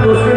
দোষে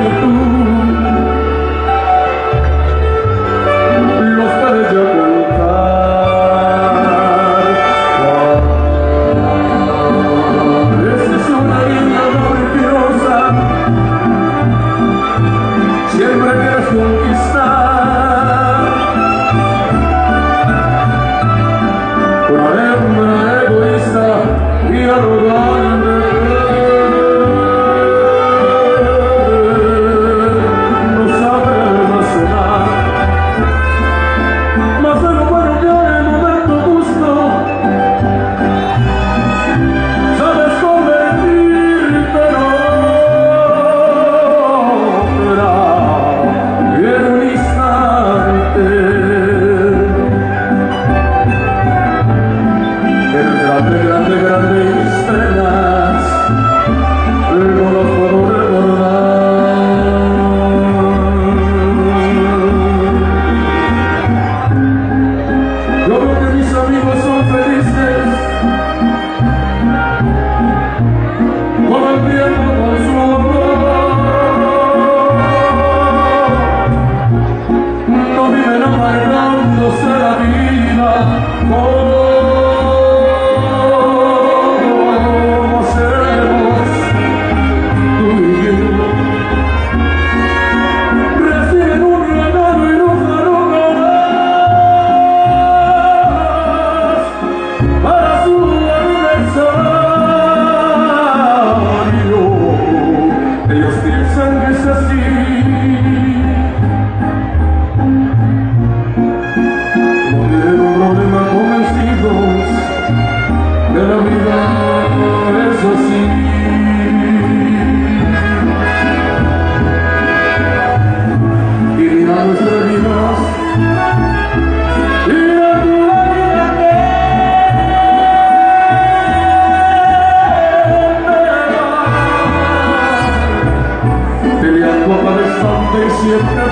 Yeah.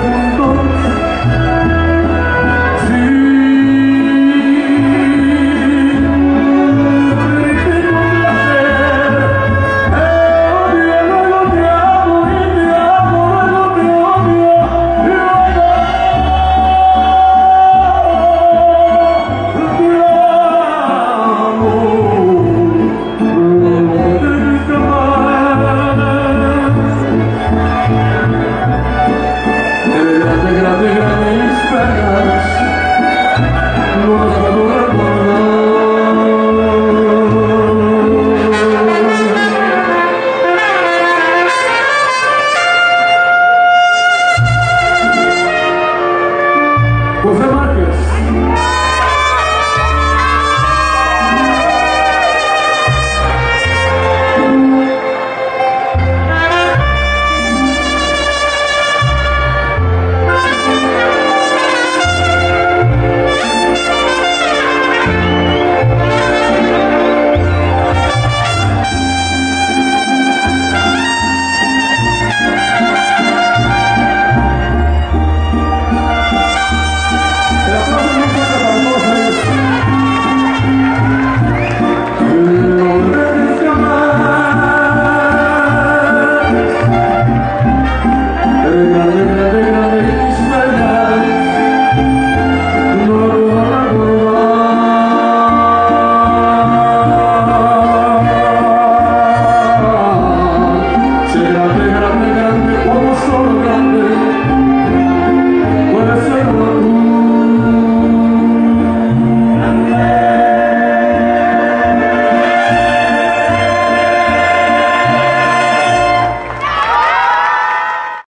José Marques.